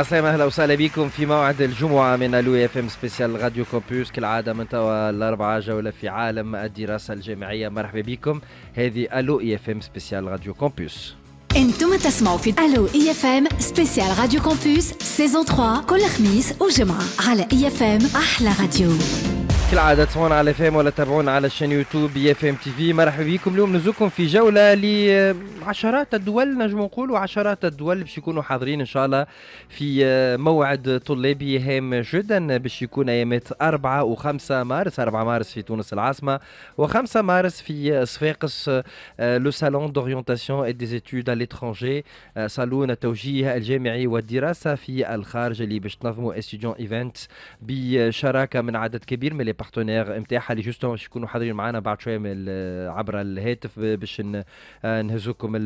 السلام أهلا وسهلا بكم في موعد الجمعة من allô IFM spécial radio campus. كالعادة من توا الاربعاء جولة في عالم الدراسة الجامعية. مرحبا بكم. هذه allô IFM spécial radio campus. إنتم تسمعوا في allô IFM spécial radio campus saison 3 كل خميس وجمعة على IFM أحلى راديو. كالعادة تسمعونا على IFM ولا تابعونا على ال chaîne YouTube IFM TV مرحبا بكم. اليوم نهزوكم في جولة لعشرات الدول نجم نقولوا عشرات الدول باش يكونوا حاضرين إن شاء الله في موعد طلابي هام جدا باش يكون أيامات 4 و5 مارس 4 مارس في تونس العاصمة و5 مارس في صفاقس le salon d'orientation et des études à l'étranger صالون التوجيه الجامعي والدراسة في الخارج اللي باش تنظموا Estudiant Event بشراكة من عدد كبير من partenaires نتاعها اللي justement باش يكونوا حاضرين معنا بعد شوية من عبر الهاتف باش نهزوكم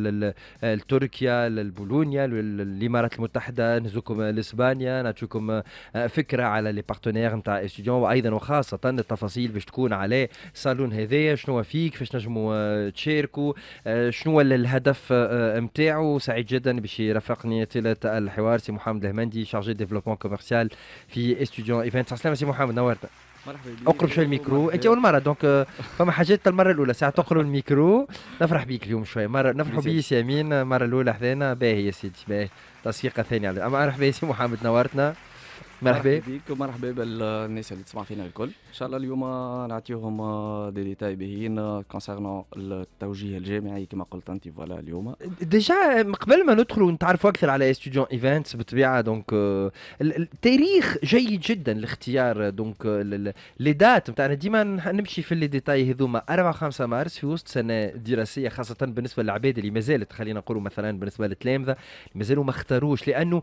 لتركيا لبولونيا الإمارات المتحدة نهزوكم لاسبانيا نعطيكم فكرة على les partenaires نتاع Estudiant وأيضا وخاصة التفاصيل باش تكون على الصالون هذايا شنو فيه كيفاش نجموا تشاركوا شنو الهدف نتاعو سعيد جدا باش يرافقني طيله الحوار. سي محمد الهمندي chargé développement commercial في Estudiant Event. السلام سي محمد نورتنا مرحبا بك. اقرب شوي الميكرو. انت أول مرة donc فما حاجات المرة الأولى. ساعة تقرب الميكرو. نفرح بيك اليوم شوي. مرة نفرحوا بيس يمين المره الأولى حذانا باهي يا سيدي باهي. تصفيقه ثانية. أما مرحبا سي محمد نورتنا مرحبا بك. ومرحبا بالناس اللي تسمع فينا الكل. إن شاء الله اليوم نعطيهم دي ديتاي باهيين concernant التوجيه الجامعي كما قلت أنت voilà اليوم. déjà قبل ما ندخلوا نتعرفوا أكثر على Estudiant Events بالطبيعة donc التاريخ جيد جدا لاختيار donc les dates نتاعنا ديما نمشي في les détails هذوما. 4 5 مارس في وسط سنة دراسية خاصة بالنسبة للعباد اللي مازالت خلينا نقولوا مثلا بالنسبة للتلامذة مازالوا ما اختاروش. لأنه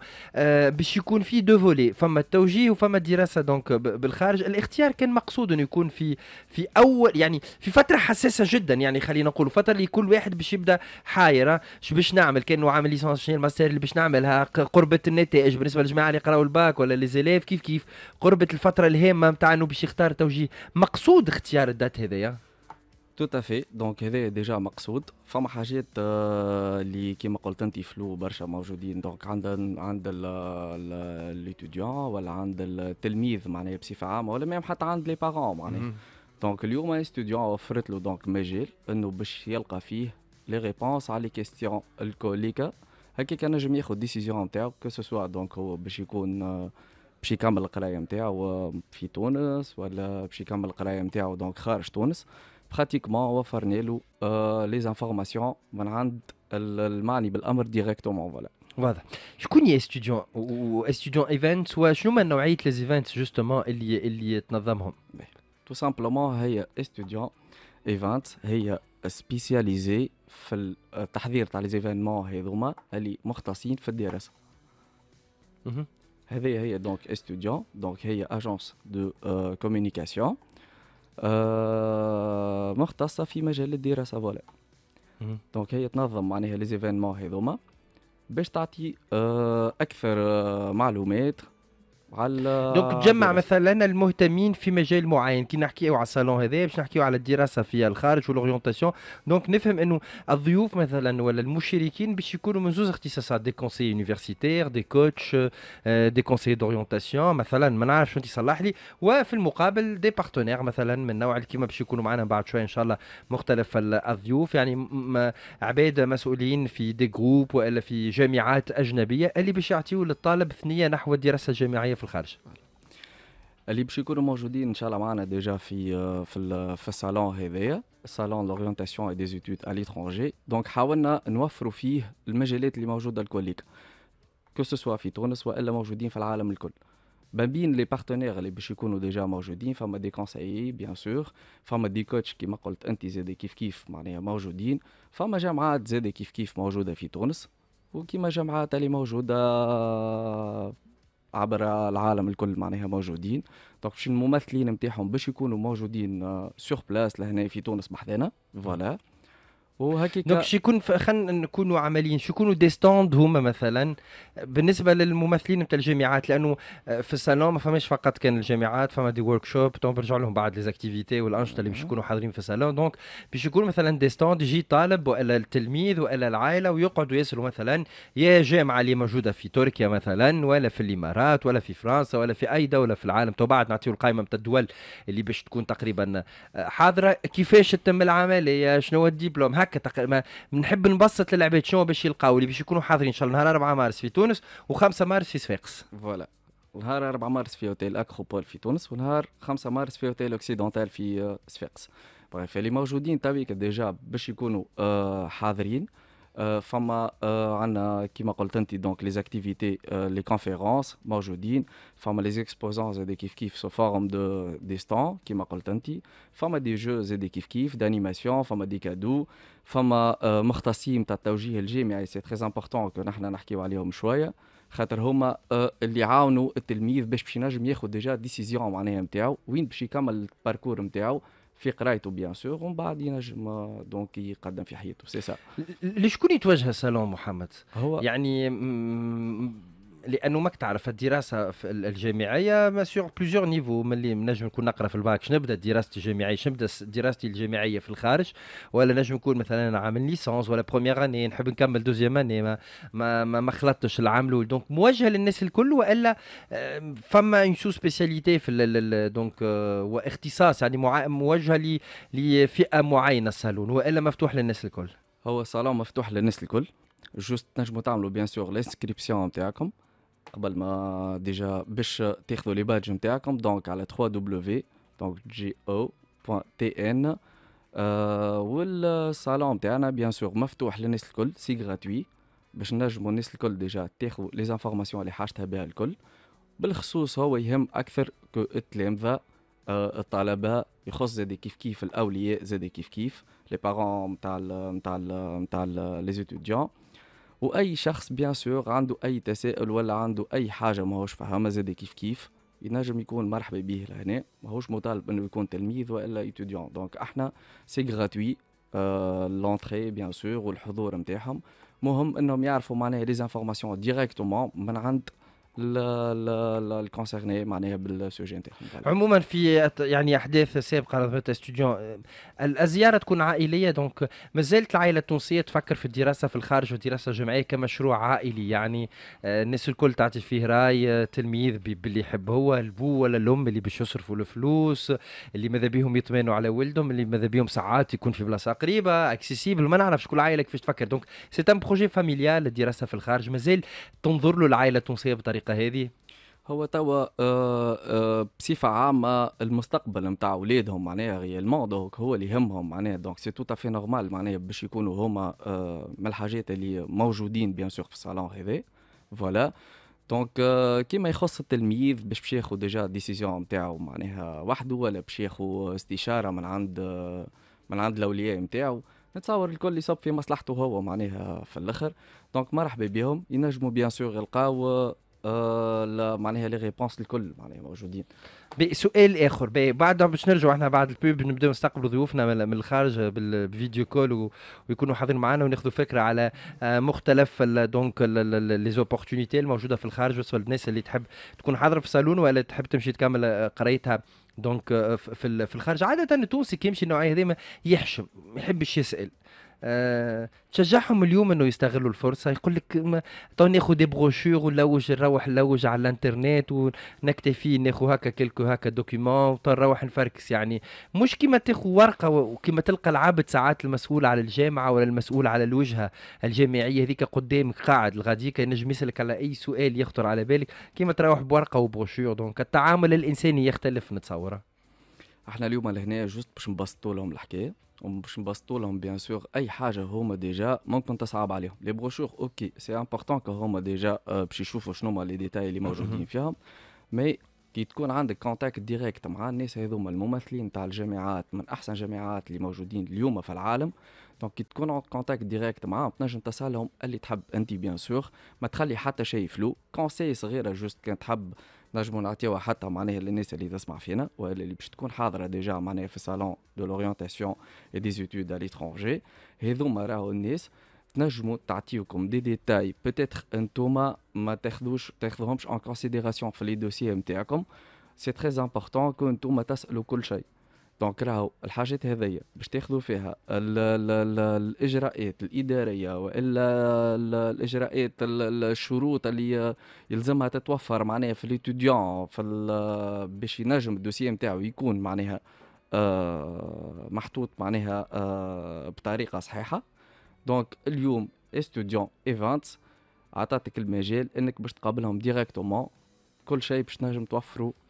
باش يكون في deux volets فما التوجيه وفما دراسه donc بالخارج الاختيار كان مقصود انه يكون في في أول يعني في فترة حساسة جدا. يعني خلينا نقول فترة اللي كل واحد باش يبدأ حايرة شو باش نعمل. كانه عامل licence شنو الماستر اللي باش نعملها قربة النتائج. بالنسبة للجماعة اللي يقراوا الباك ولا les élèves كيف كيف؟ قربة الفترة الهامة نتاع إنه باش يختار توجيه. مقصود اختيار ال date هذايا؟ tout à fait donc هذا déjà مقصود فما حاجات اللي كيما قلت انت فلو برشا موجودين donc عند عند l'étudiant ولا عند التلميذ معناها بصفه عامه ولا même حتى عند les parents معناها donc اليوم Estudiant وفرت له donc مجال انه باش يلقى فيه les réponses على les questions الكوليكا هكا كان نجم ياخذ décision نتاعو que ce soit donc هو باش يكون باش يكمل القرايه نتاعو في تونس ولا باش يكمل القرايه نتاعو donc خارج تونس pratiquement وفرنا له les informations من عند المعني بالامر directement voilà واضح شكون هي Estudiant و Estudiant Events وشنو من نوعيه les events justement اللي اللي تنظمهم تو simplement هي Estudiant Events هي spécialisée في التحضير تاع les événements هذوما اللي مختصين في الدراسه هذه هي donc Estudiant donc هي agence de communication آه مختصة في مجال الدراسة voilà. donc هي تنظم معناها les événements هذوما باش تعطي آه أكثر آه معلومات على donc تجمع مثلا المهتمين في مجال معين كي نحكيو على الصالون هذا باش نحكيو على الدراسة في الخارج وال orientation donc نفهم أنه الضيوف مثلا ولا المشاركين باش يكونوا من زوج اختصاصات des conseillers universitaires des coachs des conseillers d'orientation مثلا ما نعرفش انت صلح لي. وفي المقابل des partenaires مثلا من نوع كيما باش يكونوا معنا بعد شوية إن شاء الله مختلف الضيوف. يعني عباد مسؤولين في des groupes وإلا في جامعات أجنبية اللي باش يعطيوا للطالب ثنية نحو الدراسة الجامعية في الخارج. اللي باش يكونوا موجودين إن شاء الله معنا déjà في في في الصالون هذايا ال salon l'orientation et des études à l'étranger donc حاولنا نوفروا فيه المجالات اللي موجودة الكوليك que ce soit في تونس وإلا موجودين في العالم الكل. ما بين les partenaires اللي باش يكونوا déjà موجودين فما des conseillers bien sûr فما des coachs كيما قلت أنت زاد كيف كيف معناها موجودين فما جامعات زاد كيف كيف موجودة في تونس وكيما جامعات اللي موجودة عبر العالم الكل معناها موجودين. donc باش الممثلين نتاعهم باش يكونوا موجودين sur place لهنا في تونس بحذانا voilà. وهكيك donc يكون خلينا نكونوا عمليين. شو يكونوا des stands هما مثلا. بالنسبة للممثلين نتاع الجامعات لأنه آه، في الصالون ما فماش فقط كان الجامعات فما des workshops donc برجع لهم بعد les activités والأنشطة اللي باش يكونوا حاضرين في ال salon. donc باش يكون مثلا des stands يجي طالب وإلا التلميذ وإلا العائلة ويقعدوا يسالوا مثلا يا جامعة اللي موجودة في تركيا مثلا ولا في الإمارات ولا في فرنسا ولا في أي دولة في العالم. تو بعد نعطيو القائمة نتاع الدول اللي باش تكون تقريبا آه، حاضرة. كيفاش تتم العملية؟ شنو هو الدبلوم؟ هكا تق... نحب نبسط للعباد شنو باش يلقاو اللي باش يكونوا حاضرين. إن شاء الله نهار 4 مارس في تونس و5 مارس في صفاقس. voilà. نهار 4 مارس في أوتيل أكروبول في تونس ونهار 5 مارس في hôtel Occidental في آه، صفاقس. bref اللي موجودين تويك déjà باش يكونوا آه، حاضرين. فما عندنا كيما قلت انت donc les activités les conférences موجودين فما les exposants زاد كيف كيف sous forme de des stands كيما قلت انت فما des jeux زاد كيف كيف d'animation فما des cadeaux فما مختصين تاع التوجيه الجامعي c'est très important que نحنا نحكيو عليهم شوية خاطر هما اللي يعاونوا التلميذ باش باش ينجم ياخذ déjà décision معناها نتاعو وين باش يكمل ال parcours نتاعو في قرايته bien sûr ومن بعد ينجم donc يقدم في حياته سي سا لشكون يتوجه الصالون محمد؟ هو يعني لأنه ماك تعرف الدراسة في الجامعية sur plusieurs niveaux ملي نجم نكون نقرأ في الباك. شنو نبدا دراستي الجامعية؟ شنو نبدا دراستي الجامعية في الخارج؟ ولا نجم نكون مثلا عامل licence ولا première année نحب نكمل deuxième année ما ما ما, ما خلطتش العام الأول. donc موجه للناس الكل وإلا فما une sous spécialité في donc واختصاص يعني موجه لفئة معينة الصالون وإلا مفتوح للناس الكل. هو الصالون مفتوح للناس الكل. juste نجموا تعملوا bien sûr l'inscription نتاعكم قبل ما déjà باش تاخذوا les badges نتاعكم donc على 3 W donc TN وال salon نتاعنا bien sûr مفتوح للناس الكل c'est gratuit باش نجموا الناس الكل déjà تاخذوا les informations اللي حاجتها بها الكل. بالخصوص هو يهم أكثر que التلامذة الطلبة يخص زاد كيف كيف الأولياء زاد كيف كيف les parents نتاع نتاع نتاع les étudiants وأي شخص bien sûr عنده أي تساؤل ولا عنده أي حاجة ماهوش فاهمها زاد كيف كيف ينجم يكون مرحبا به لهنا. ماهوش مطالب إنه يكون تلميذ وإلا étudiant donc إحنا c'est gratuit l'entrée bien sûr والحضور نتاعهم مهم إنهم يعرفوا معناها les informations directement من عند ال concernés معناها بال sujet نتاعهم عموما في يعني أحداث سابقة نظمت Estudiant الزيارة تكون عائلية donc مازالت العائلة التونسية تفكر في الدراسة في الخارج والدراسة الجامعية كمشروع عائلي. يعني آه، الناس الكل تعطي فيه رأي آه، تلميذ باللي يحب هو البو ولا الأم اللي باش يصرفوا الفلوس اللي ماذا بيهم يطمئنوا على ولدهم اللي ماذا بيهم ساعات يكون في بلاصة قريبة accessible ما نعرفش كل عائله كيفاش تفكر. donc c'est un projet familial الدراسة في الخارج. مازال تنظر له العائلة التونسية بطريقة الطريقة هذه؟ هو توا آه، آه، بصفة عامة المستقبل نتاع ولادهم معناها réellement donc هو اللي يهمهم معناها. donc c'est tout à fait normal معناها باش يكونوا هما آه، من الحاجات اللي موجودين bien sûr في الصالون هذا. voilà donc كيما يخص التلميذ باش باش ياخذ déjà décision نتاعو معناها وحده ولا باش ياخذ استشارة من عند من عند الأولياء نتاعو نتصور الكل يصب في مصلحته هو معناها في الآخر. donc مرحبا بهم. ينجموا bien sûr يلقاو معناها les réponses الكل معناها موجودين. سؤال آخر. بعد باش نرجعوا إحنا بعد ال pub نبداو نستقبلوا ضيوفنا من الخارج بال video call ويكونوا حاضرين معنا وناخذوا فكرة على آه، مختلف donc les opportunités الموجودة في الخارج بالنسبة للناس اللي تحب تكون حاضرة في الصالون ولا تحب تمشي تكمل آه، قرايتها donc آه، في الخارج. عادة التونسي كي يمشي النوعية هذه يحشم ما يحبش يسأل. أه تشجعهم اليوم إنه يستغلوا الفرصة. يقول لك تو ناخذ des brochures ونلوج نروح نلوج على الإنترنت ونكتفي ناخذ هكا quelques هكا documents نروح نفركس. يعني مش كيما تاخذ ورقة وكيما تلقى العبد ساعات المسؤول على الجامعة ولا المسؤول على الوجهة الجامعية هذيك قدامك قاعد. الغاديك ينجم يسألك على أي سؤال يخطر على بالك. كيما تروح بورقة و brochure. donc التعامل الإنساني يختلف. نتصوره. إحنا اليوم لهنا juste باش نبسطوا لهم الحكاية وباش نبسطوا لهم bien sûr أي حاجة هما déjà ممكن تصعب عليهم. les brochures OK c'est important que هما déjà باش يشوفوا شنو هما les détails اللي موجودين فيهم. mais كي تكون عندك contact direct مع الناس هذوما الممثلين تاع الجامعات من أحسن جامعات اللي موجودين اليوم في العالم. donc كي تكون contact direct معاهم تنجم تسالهم اللي تحب. أنت bien sûr ما تخلي حتى شيء flou que c'est صغيرة juste كان تحب نجموا نعطيوها حتى معناها للناس اللي تسمع فينا ولا اللي باش تكون حاضرة déjà معناها في salon de l'orientation et des études à l'étranger هذوما راهو الناس تنجموا تعطيوكم des détails peut-être انتوما ما تاخذوش تاخذوهمش en considération في les dossiers نتاعكم c'est très important que انتوما تسالوا كل شيء. donc راهو الحاجات هذيا باش تاخذوا فيها ال ال ال الإجراءات الإدارية وإلا الإجراءات الشروط اللي يلزمها تتوفر معناها في l'étudiant في باش ينجم ال dossier نتاعو يكون معناها آه محطوط معناها آه بطريقة صحيحة. donc اليوم Estudiant Events عطاتك المجال إنك باش تقابلهم directement كل شيء باش تنجم توفروا آه،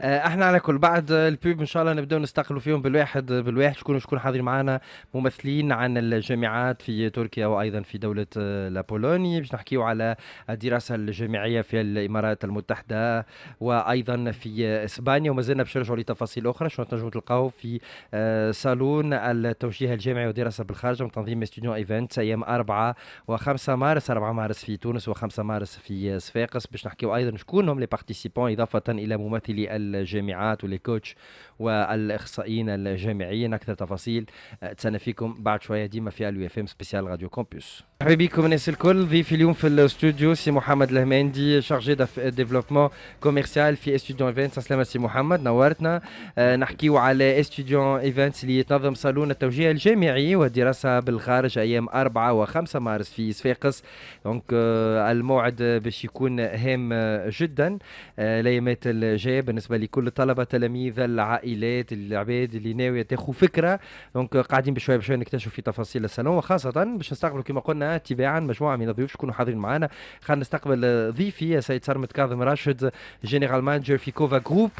إحنا على كل بعد ال pub إن شاء الله نبداو نستقبلوا فيهم بالواحد بالواحد شكون شكون حاضرين معنا ممثلين عن الجامعات في تركيا وأيضا في دولة آه، la Pologne. باش نحكيو على الدراسة الجامعية في الإمارات المتحدة وأيضا في إسبانيا. وما زلنا باش نرجعوا لتفاصيل أخرى. شنو تنجموا تلقاو في آه، صالون التوجيه الجامعي والدراسة بالخارج من تنظيم Estudiant Events أيام 4 و5 مارس 4 مارس في تونس و5 مارس في صفاقس. باش نحكيو أيضا شكون هم les participants إضافة إلى ممثلي الجامعات وال coach والإخصائيين الجامعيين. أكثر تفاصيل آه، تسنى فيكم بعد شوية ديما في Allo IFM spécial Radio Campus مرحبا بكم الناس الكل. ضيفي اليوم في الاستوديو سي محمد الهماندي chargé développement commercial في Estudiant Events السلامة سي محمد نورتنا. أه نحكيو على Estudiant Events اللي تنظم صالون التوجيه الجامعي والدراسة بالخارج أيام 4 و5 مارس في صفاقس donc أه الموعد باش يكون هام جدا. الأيامات الجاية بالنسبة لكل الطلبه تلاميذ العائلات العباد اللي ناوية تاخذ فكرة. donc قاعدين بشوية بشوية نكتشفوا في تفاصيل الصالون وخاصة باش نستقبلوا كما قلنا تباعا مجموعة من الضيوف. شكونوا حاضرين معنا خلينا نستقبل ضيفي سيد سرمد كاظم راشد general manager في كوفا جروب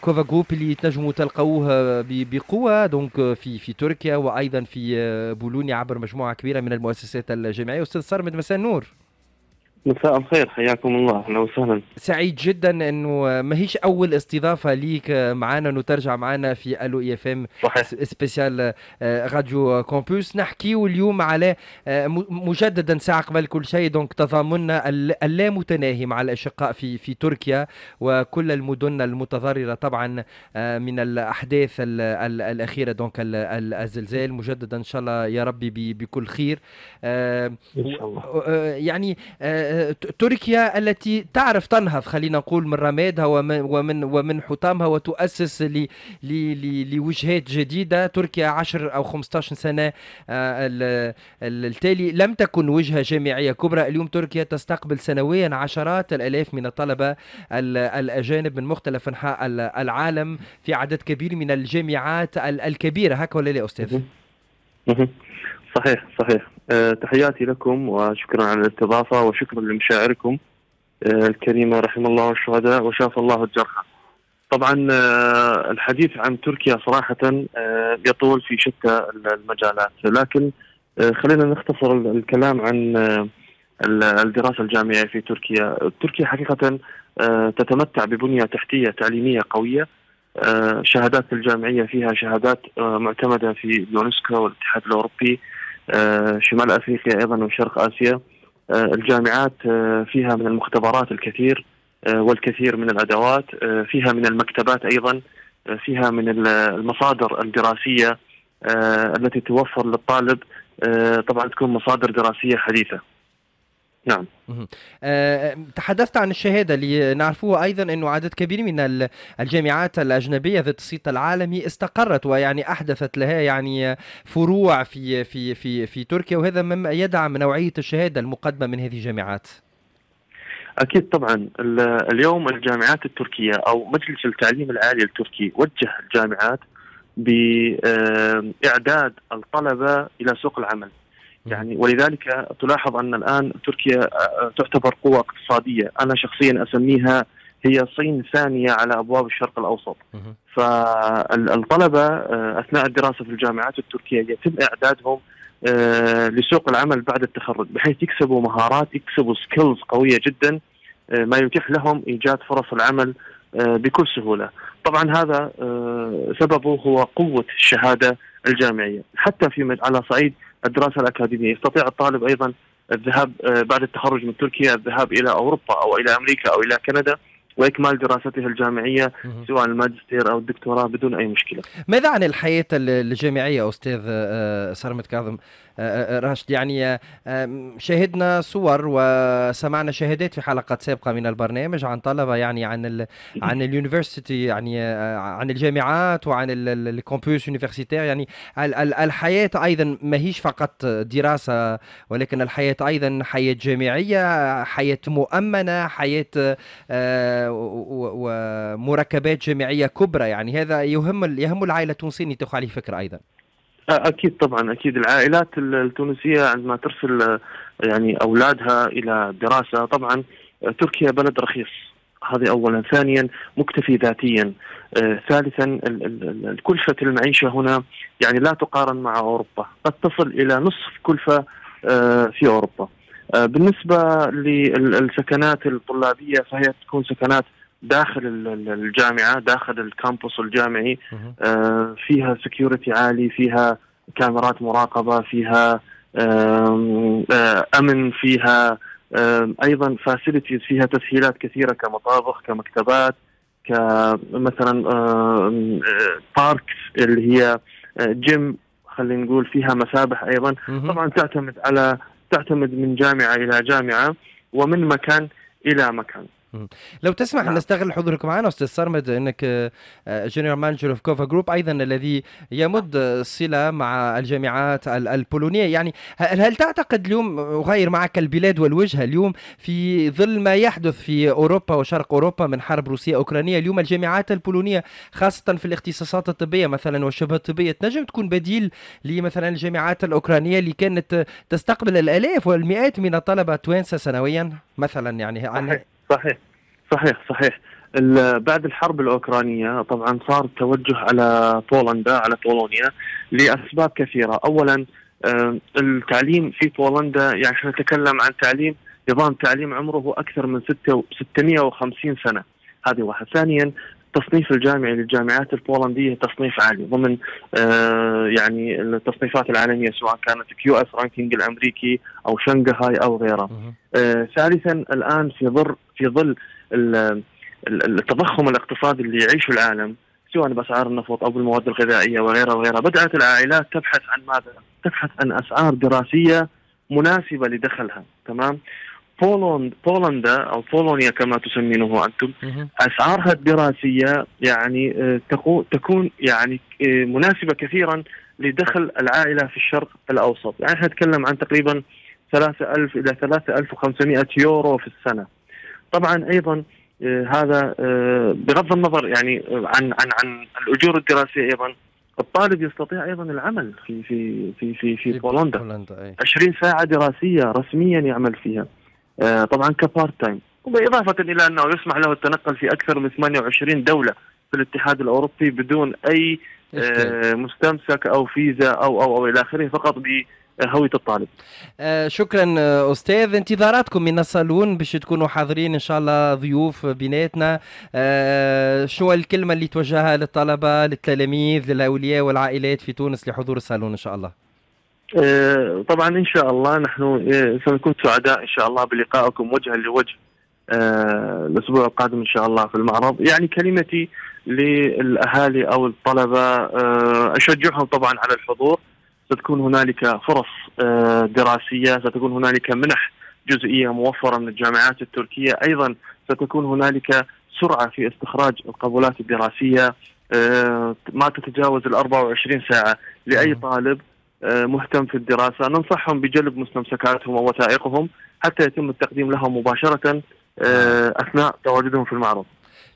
كوفا جروب اللي تنجموا تلقوه بقوة. donc في في تركيا وأيضا في بولونيا عبر مجموعة كبيرة من المؤسسات الجامعية. أستاذ سرمد مساء النور. مساء الخير حياكم الله. أهلا وسهلا. سعيد جدا إنه ما هيش أول استضافة ليك معنا إنه ترجع معنا في Allo IFM spécial Radio Campus نحكيو اليوم على آه، مجددا ساعة قبل كل شيء. donc تضامننا اللامتناهي مع الأشقاء في في تركيا وكل المدن المتضررة طبعا آه، من الأحداث الأخيرة. donc الزلزال مجددا إن شاء الله يا ربي بكل خير. آه، إن شاء الله. يعني تركيا التي تعرف تنهض خلينا نقول من رمادها ومن ومن ومن حطامها وتؤسس لوجهات جديدة. تركيا 10 أو 15 سنة آه، التالي. لم تكن وجهة جامعية كبرى. اليوم تركيا تستقبل سنويا عشرات الآلاف من الطلبة الأجانب من مختلف أنحاء العالم في عدد كبير من الجامعات الكبيرة. هكا ولا لا أستاذ؟ صحيح صحيح. أه تحياتي لكم وشكرا على الاستضافة وشكرا لمشاعركم أه الكريمة رحم الله الشهداء وشاف الله الجرحى. طبعا أه الحديث عن تركيا صراحة يطول في شتى المجالات. لكن خلينا نختصر الكلام عن الدراسة الجامعية في تركيا. تركيا حقيقة تتمتع ببنية تحتية تعليمية قوية. شهادات الجامعية فيها شهادات معتمدة في اليونسكو والاتحاد الأوروبي. آه، شمال أفريقيا أيضا وشرق آسيا. آه، الجامعات آه، فيها من المختبرات الكثير والكثير من الأدوات فيها من المكتبات أيضا فيها من المصادر الدراسية التي توفر للطالب طبعا تكون مصادر دراسية حديثة. نعم. أه تحدثت عن الشهادة اللي نعرفوها أيضا أنه عدد كبير من الجامعات الأجنبية ذات الصيت العالمي استقرت ويعني أحدثت لها يعني فروع في في في في تركيا وهذا مما يدعم نوعية الشهادة المقدمة من هذه الجامعات. أكيد طبعا. اليوم الجامعات التركية أو مجلس التعليم العالي التركي وجه الجامعات بإعداد الطلبة إلى سوق العمل. يعني ولذلك تلاحظ أن الآن تركيا آه، تعتبر قوة اقتصادية، أنا شخصيا أسميها هي الصين ثانية على أبواب الشرق الأوسط. فالطلبه آه، أثناء الدراسة في الجامعات التركية يتم إعدادهم آه، لسوق العمل بعد التخرج بحيث يكسبوا مهارات يكسبوا سكيلز قوية جدا ما يتيح لهم إيجاد فرص العمل بكل سهولة. طبعا هذا سببه هو قوة الشهادة الجامعية، حتى في على صعيد الدراسة الأكاديمية، يستطيع الطالب أيضا الذهاب بعد التخرج من تركيا الذهاب إلى أوروبا أو إلى أمريكا أو إلى كندا وإكمال دراسته الجامعية سواء الماجستير أو الدكتوراه بدون أي مشكلة. ماذا عن الحياة الجامعية أستاذ آه، سرمد كاظم؟ آه، آه، راشد يعني شاهدنا صور وسمعنا شهادات في حلقات سابقة من البرنامج عن طلبه يعني عن عن ال université يعني عن الجامعات وعن ال campus universitaire يعني الحياة أيضا ما هيش فقط دراسة ولكن الحياة أيضا حياة جامعية حياة مؤمنة حياة ومركبات جامعية كبرى. يعني هذا يهم يهم العائلة التونسية تاخذ عليه فكرة أيضا. أكيد طبعا أكيد. العائلات التونسية عندما ترسل يعني أولادها إلى الدراسه طبعا تركيا بلد رخيص. هذه اولا. ثانيا مكتفي ذاتيا. آه، ثالثا كلفه المعيشة هنا يعني لا تقارن مع أوروبا. قد تصل إلى نصف كلفة آه، في أوروبا. آه، بالنسبة للسكنات الطلابية فهي تكون سكنات داخل الجامعة داخل ال campus الجامعي آه، فيها security عالي فيها كاميرات مراقبة فيها آه، أمن فيها أيضا facilities فيها تسهيلات كثيرة كمطابخ كمكتبات كمثلا parks اللي هي جيم خلينا نقول فيها مسابح أيضا. طبعا تعتمد على تعتمد من جامعة إلى جامعة ومن مكان إلى مكان. لو تسمح نعم. نستغل حضورك معنا أستاذ سرمد إنك general manager of كوفا جروب أيضا الذي يمد صلة مع الجامعات البولونية. يعني هل تعتقد اليوم أغير معك البلاد والوجهه اليوم في ظل ما يحدث في أوروبا وشرق أوروبا من حرب روسية أوكرانية؟ اليوم الجامعات البولونية خاصة في الاختصاصات الطبية مثلا والشبه الطبية تنجم تكون بديل لمثلا الجامعات الأوكرانية اللي كانت تستقبل الآلاف والمئات من الطلبة توانسة سنويا مثلا يعني عن صحيح. صحيح صحيح. بعد الحرب الأوكرانية طبعا صار توجه على بولندا على بولونيا لأسباب كثيرة، اولا التعليم في بولندا يعني إحنا نتكلم عن تعليم نظام تعليم عمره أكثر من 650 سنة. هذه واحد، ثانيا التصنيف الجامعي للجامعات البولندية تصنيف عالي ضمن آه يعني التصنيفات العالمية سواء كانت QS ranking الأمريكي أو شنغهاي أو غيره. آه ثالثا الآن في ظل في ظل التضخم الاقتصادي اللي يعيشه العالم سواء بأسعار النفط أو بالمواد الغذائية وغيرها وغيرها بدأت العائلات تبحث عن ماذا؟ تبحث عن أسعار دراسية مناسبة لدخلها تمام؟ بولند بولندا أو بولونيا كما تسمينه أنتم. أسعارها الدراسية يعني آه، تكون يعني آه، مناسبة كثيرا لدخل العائلة في الشرق الأوسط، يعني إحنا نتكلم عن تقريبا 3000 إلى 3500 يورو في السنة. طبعا أيضا آه، هذا بغض النظر يعني عن عن عن الأجور الدراسية أيضا الطالب يستطيع أيضا العمل في في في في في بولندا. 20 ساعة دراسية رسميا يعمل فيها. طبعا كبارت تايم. وبإضافة إلى أنه يسمح له التنقل في أكثر من 28 دولة في الاتحاد الأوروبي بدون أي آه، مستمسك أو فيزا أو أو أو إلى آخره فقط هوية الطالب. آه شكرا آه، أستاذ. انتظاراتكم من الصالون باش تكونوا حاضرين إن شاء الله ضيوف بيناتنا. آه شو الكلمة اللي توجهها للطلبة للتلاميذ للأولياء والعائلات في تونس لحضور الصالون إن شاء الله؟ آه، طبعا إن شاء الله نحن آه، سنكون سعداء إن شاء الله بلقائكم وجها لوجه آه، الأسبوع القادم إن شاء الله في المعرض. يعني كلمتي للأهالي أو الطلبة أشجعهم طبعا على الحضور. ستكون هنالك فرص دراسية ستكون هنالك منح جزئية موفرة من الجامعات التركية. أيضا ستكون هنالك سرعة في استخراج القبولات الدراسية ما تتجاوز ال 24 ساعة لأي طالب آه، مهتم في الدراسة. ننصحهم بجلب مستمسكاتهم ووثائقهم حتى يتم التقديم لهم مباشرة آه، أثناء تواجدهم في المعرض.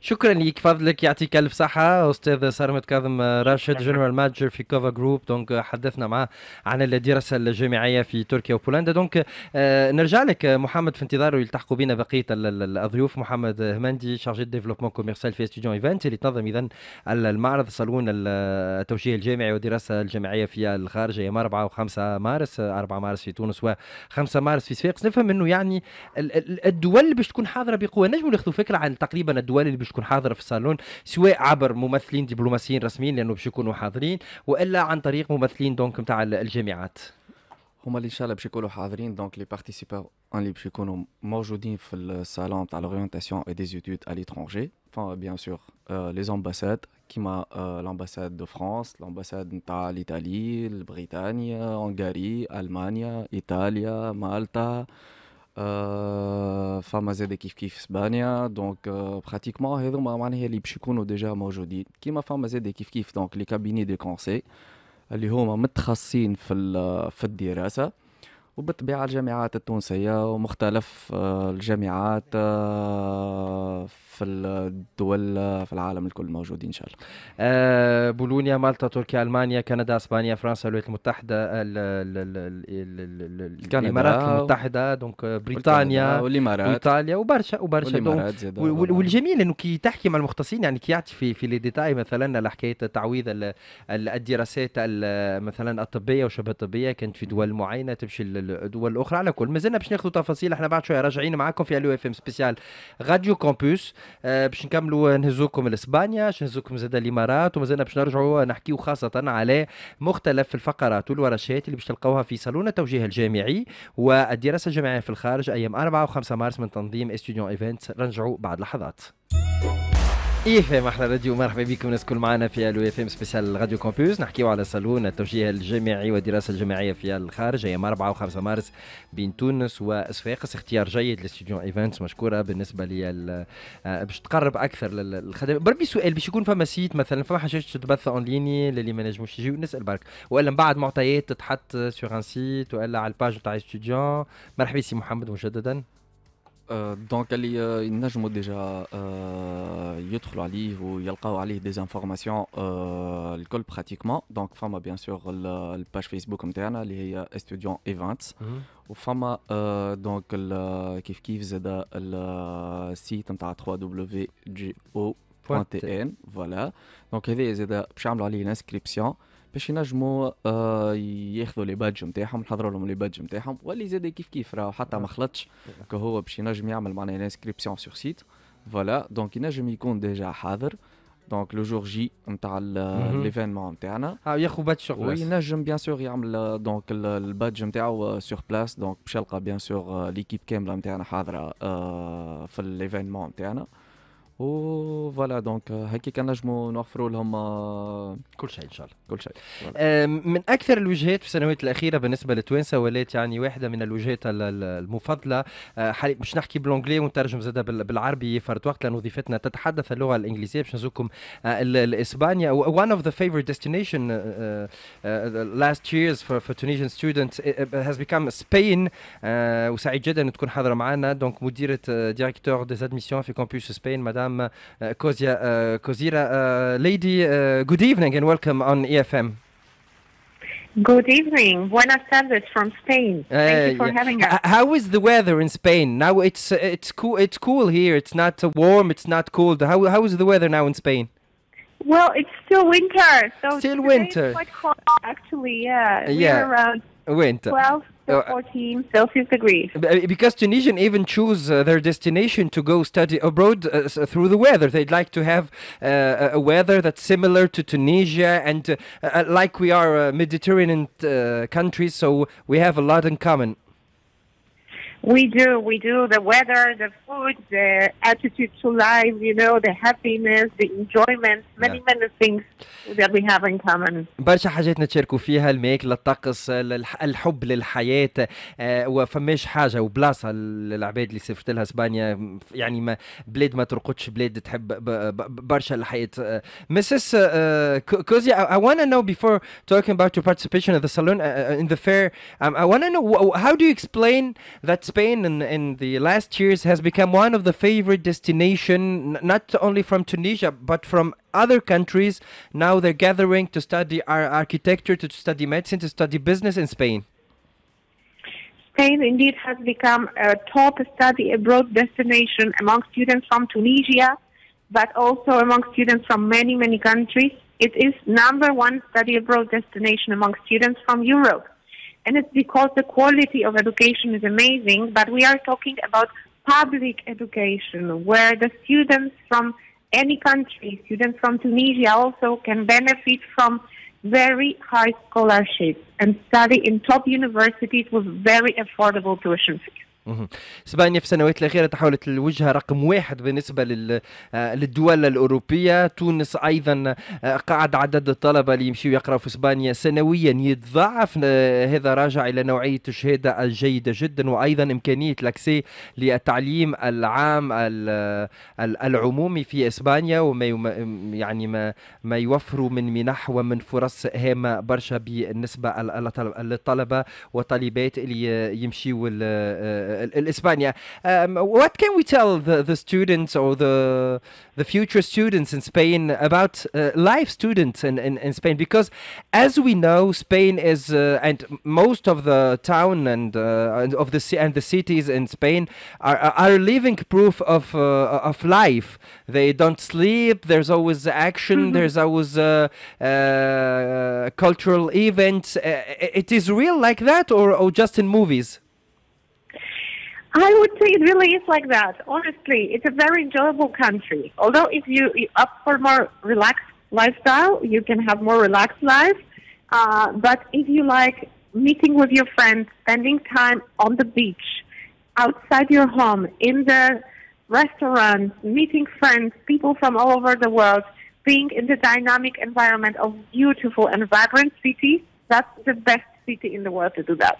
شكرا لك فضلك يعطيك ألف صحة. أستاذ سرمد كاظم راشد general manager في كوفا جروب donc حدثنا معاه عن الدراسة الجامعية في تركيا وبولندا. donc آه نرجع لك محمد في انتظاره. يلتحقوا بنا بقية الضيوف محمد همندي chargé développement commercial في Estudiant Events اللي تنظم اذا المعرض صالون التوجيه الجامعي والدراسة الجامعية في الخارج. أيام 4 و5 مارس 4 مارس في تونس و5 مارس في صفاقس نفهم إنه يعني الدول اللي باش تكون حاضرة بقوة نجموا ناخذوا فكرة عن تقريبا الدول اللي باش تكون حاضره في الصالون سواء عبر ممثلين دبلوماسيين رسميين لأنه باش يكونوا حاضرين وإلا عن طريق ممثلين donc نتاع الجامعات. هما اللي إن شاء الله باش يكونوا حاضرين donc les participants اللي باش يكونوا موجودين في الصالون تاع l'orientation et des études à l'étranger bien sûr les ambassades كيما l'ambassade de France l'ambassade نتاع l'Italie بريطانيا هنغاري المانيا ايطاليا مالطا فما زاد كيف كيف اسبانيا donc pratiquement هذوما معناها اللي باش يكونوا déjà موجودين كيما فما زاد كيف كيف donc les cabinets de conseil اللي هما متخصصين في في الدراسه وبالطبيعة الجامعات التونسية ومختلف الجامعات في الدول في العالم الكل موجودين إن شاء الله. آه بولونيا، مالطا، تركيا، ألمانيا، كندا، أسبانيا، فرنسا، الولايات المتحدة، الإمارات المتحدة، donc بريطانيا والإمارات. وإيطاليا وبرشا وبرشا. والجميل إنه كي تحكي مع المختصين يعني كي يعطي في في les détails مثلا لحكاية تعويض الدراسات مثلا الطبية وشبه الطبية. كانت في دول معينة تمشي الدول الأخرى. على كل مازلنا باش ناخذوا تفاصيل إحنا بعد شوية راجعين معاكم في اليو اف ام spécial Radio Campus آه باش نكملوا نهزوكم لإسبانيا باش نهزوكم زاد الإمارات ومازلنا باش نرجعوا نحكيو خاصة على مختلف الفقرات والورشات اللي باش تلقوها في صالون التوجيه الجامعي والدراسة الجامعية في الخارج أيام 4 و5 مارس من تنظيم Estudiant Events نرجعوا بعد لحظات. اف ام أحلى راديو. مرحبا بكم الناس الكل معنا في اليو اف ام spécial Radio Campus نحكيو على صالون التوجيه الجامعي والدراسة الجامعية في الخارج. أيام 4 و5 مارس بين تونس وصفاقس اختيار جيد ل Estudiant Events مشكورة بالنسبة لي باش تقرب أكثر للخدمة. بربي سؤال باش يكون فما site مثلا فما حاجات تتبث en ligne للي ما نجموش يجيو نسأل برك. وإلا من بعد معطيات تتحط sur un site وإلا على ال page تاع Estudiant مرحبا سي محمد مجددا. donc اللي ينجموا déjà يدخلوا عليه ويلقاو عليه des informations الكل pratiquement donc فما bien sûr ال page Facebook نتاعنا اللي هي ا Estudiant Events وفما donc كيف كيف زاد ال site نتاع 3w.go.tn voilà donc هذا زاد باش يعملوا عليه ال inscription باش ينجموا آه ياخذوا les badges نتاعهم نحضروا لهم les badges نتاعهم واللي زاد كيف كيف راه حتى ما خلطش. كهو باش ينجم يعمل معناها inscription sur site voilà donc ينجم يكون déjà حاضر donc le jour J نتاع l'événement نتاعنا آه ياخذ badge sur place وينجم bien sûr يعمل donc ال badge نتاعو sur place donc باش يلقى bien sûr l'équipe كامله نتاعنا حاضره آه في l'événement نتاعنا و voilà donc هكي كنجموا نوفروا لهم كل شيء إن شاء الله. كل شيء. من أكثر الوجهات في السنوات الأخيرة بالنسبة للتوانسه ولات يعني واحدة من الوجهات المفضلة مش نحكي بال anglais ونترجم زاد بالعربي فرد وقت لأنه ضيفتنا تتحدث اللغة الإنجليزية باش نهزوكم لإسبانيا one of the favorite destination uh, uh, last years for, for Tunisian students has become Spain uh, وسعيد جدا إن تكون حاضرة معنا. donc مديرة directeur des admissions في Campus Spain مدام Madame uh, Kozia uh, Kozira. Uh, lady, good evening and welcome on IFM. Good evening. Buenas tardes from Spain. Thank you for yeah. having us. How is the weather in Spain? Now it's it's cool. It's cool here. It's not warm. It's not cold. How how is the weather now in Spain? Well, it's still winter. So still winter. quite cold, actually. Yeah. Yeah. We're around Oh, winter. Uh, 12 to uh, 14 Celsius degrees. Uh, because Tunisian even choose uh, their destination to go study abroad uh, through the weather. They'd like to have uh, a weather that's similar to Tunisia, and like we are Mediterranean countries, so we have a lot in common. We do, we do. The weather, the food, the attitude to life, you know, the happiness, the enjoyment, many, yeah. many things that we have in common. برشا حاجات نتشاركوا فيها الماكلة الطقس الحب للحياة آه وفماش حاجة وبلاصة للعباد اللي سافرت لها اسبانيا يعني ما بلاد ما ترقدش بلاد تحب برشا الحياة uh, Mrs. Uh, Kozi, I, I want to know before talking about your participation at the salon uh, in the fair, um, I want to know how do you explain that Spain in, in the last years has become one of the favorite destination, not only from Tunisia but from other countries. Now they're gathering to study ar- architecture, to study medicine, to study business in Spain. Spain indeed has become a top study abroad destination among students from Tunisia, but also among students from many, many countries. It is number one study abroad destination among students from Europe. And it's because the quality of education is amazing, but we are talking about public education where the students from any country, students from Tunisia also can benefit from very high scholarships and study in top universities with very affordable tuition fees. إسبانيا في السنوات الأخيرة تحولت الوجهه رقم واحد بالنسبة آه، للدول الأوروبية. تونس أيضا آه، قعد عدد الطلبة اللي يمشيوا يقرأوا في إسبانيا سنويا يتضاعف. آه، هذا راجع إلى نوعية الشهادة الجيدة جدا وأيضا إمكانية الاكسي للتعليم العام ال- ال- العمومي في إسبانيا وما يعني ما ما يوفروا من منح ومن فرص هامة برشا بالنسبة للطلبة وطالبات اللي يمشيوا España. Um, what can we tell the, the students or the the future students in Spain about uh, life students in, in, in, Spain? Because as we know, Spain is uh, and most of the town and, uh, and of the and the cities in Spain are are living proof of uh, of life. They don't sleep. There's always action. Mm -hmm. There's always uh, cultural events. it is real like that, or or just in movies? I would say it really is like that. Honestly, it's a very enjoyable country. Although if you up for more relaxed lifestyle, you can have more relaxed life. Uh, but if you like meeting with your friends, spending time on the beach, outside your home, in the restaurants, meeting friends, people from all over the world, being in the dynamic environment of beautiful and vibrant cities, that's the best city in the world to do that.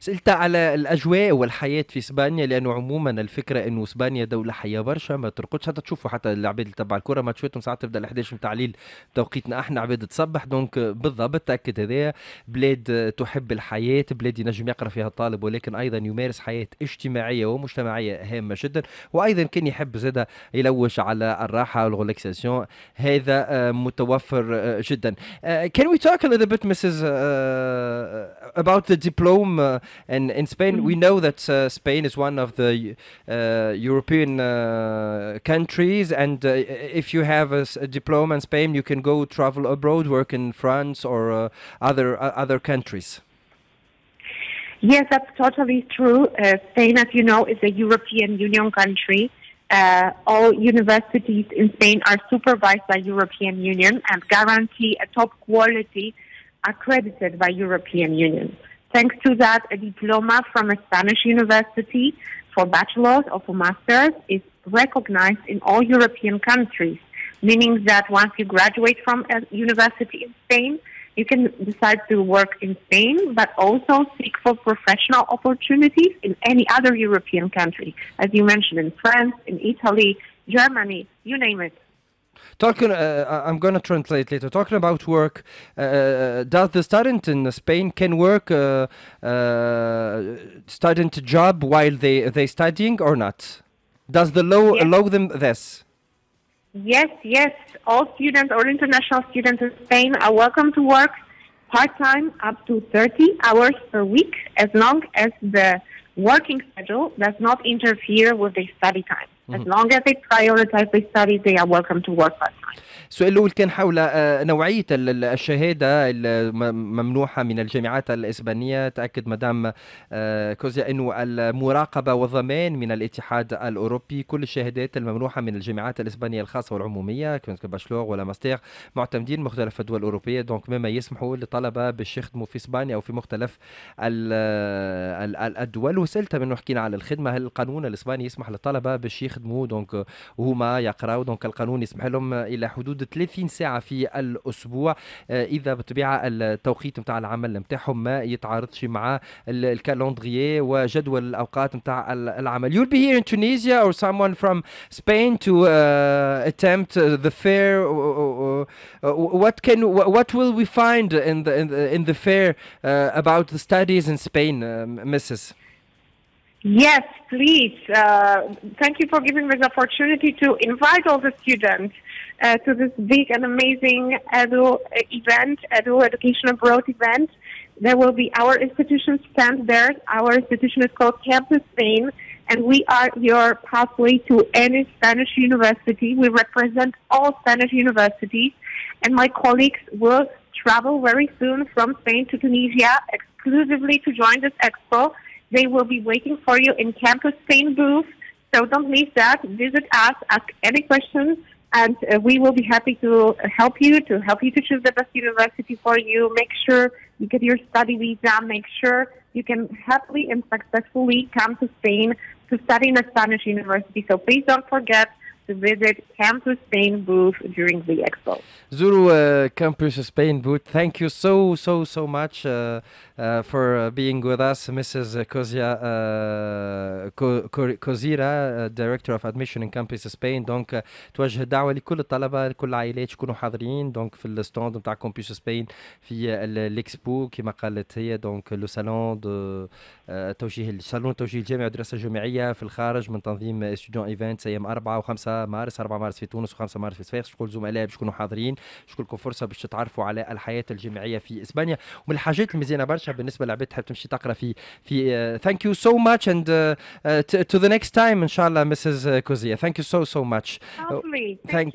سألت على الأجواء والحياة في إسبانيا لأنه عموما الفكرة أنه إسبانيا دولة حية برشا ما ترقدش. حتى تشوفوا حتى العباد تبع الكرة ماتشاتهم ساعات تبدأ ال 11 متاع الليل توقيتنا إحنا عباد تصبح. دونك بالضبط تأكد هذايا بلاد تحب الحياة بلاد ينجم يقرأ فيها الطالب ولكن أيضا يمارس حياة اجتماعية ومجتمعية هامة جدا. وأيضا كان يحب زادة يلوج على الراحة والغولكساسيون هذا آه، متوفر آه، جدا. Uh, can we talk a little bit, Mrs. Uh, about the diploma in, in Spain? We know that uh, Spain is one of the uh, European uh, countries, and uh, if you have a diploma in Spain, you can go travel abroad, work in France or uh, other uh, other countries. Yes, that's totally true. Uh, Spain, as you know, is a European Union country. Uh, all universities in Spain are supervised by European Union and guarantee a top quality accredited by European Union. Thanks to that, a diploma from a Spanish university for bachelor's or for master's is recognized in all European countries, meaning that once you graduate from a university in Spain, you can decide to work in Spain, but also seek for professional opportunities in any other European country, as you mentioned, in France, in Italy, Germany, you name it. Talking, uh, I- I'm going to translate later. Talking about work, uh, does the student in Spain can work uh, uh, student job while they they studying or not? Does the law Yes. allow them this? Yes, yes. All students, all international students in Spain are welcome to work part time up to 30 hours per week as long as the working schedule does not interfere with their study time. As long as they prioritize their studies, they are welcome to work part time. السؤال الأول كان حول آه، نوعية ال- ال- الشهادة الممنوحة من الجامعات الإسبانية. تأكد مدام آه، كوزيا أنه المراقبة والضمان من الاتحاد الأوروبي. كل الشهادات الممنوحة من الجامعات الإسبانية الخاصة والعمومية كنت bachelor ولا ماستير معتمدين مختلف الدول الأوروبية. donc مما يسمحوا للطلبة باش يخدموا في إسبانيا أو في مختلف ال- الدول. وسألت منه حكينا على الخدمة هل القانون الإسباني يسمح للطلبة باش يخدموا donc وهما يقراوا donc القانون يسمح لهم إلى حدود 30 ساعه في الأسبوع آه، اذا بالطبيعه التوقيت نتاع العمل نتاعهم ما يتعارضش مع ال- ال calendrier وجدول الاوقات نتاع ال- العمل you'll be here in Tunisia or someone from Spain to uh, attempt uh, the fair uh, what can wh- what will we find in the in the, in the fair uh, about the studies in Spain uh, Mrs Yes, please. Uh, thank you for giving me the opportunity to invite all the students uh, to this big and amazing EDU event, EDU Education Abroad event. There will be our institution stand there. Our institution is called Campus Spain, and we are your pathway to any Spanish university. We represent all Spanish universities, and my colleagues will travel very soon from Spain to Tunisia exclusively to join this expo. They will be waiting for you in Campus Spain booth. So don't miss that. Visit us, ask any questions, and uh, we will be happy to help you, to help you to choose the best university for you. Make sure you get your study visa. Make sure you can happily and successfully come to Spain to study in a Spanish university. So please don't forget to visit Campus Spain booth during the expo. Zuru uh, Campus Spain booth. Thank you so so so much uh, uh, for uh, being with us, Mrs. Kozia uh, Ko- Ko- Kozira, uh, Director of Admission in Campus Spain. دونك uh, توجه دعوة لكل الطلبة لكل العائلات يكونوا حاضرين دونك في الستاند نتاع كومبيوس سبين في ال- الإكسبو كما قالت هي دونك لو سالون دو توجيه صالون التوجيه الجامعي والدراسة الجامعية في الخارج من تنظيم Estudiant Events أيام 4 و5 مارس 4 مارس في تونس و5 مارس في صفاقس شكون زملاء باش يكونوا حاضرين شكون لكم فرصة باش تتعرفوا على الحياة الجامعية في إسبانيا ومن الحاجات المزيانة برشا بالنسبة لعباد تحب تمشي تقرأ في في thank you so much and to the next time إن شاء الله Mrs. Kozia thank you so so much thank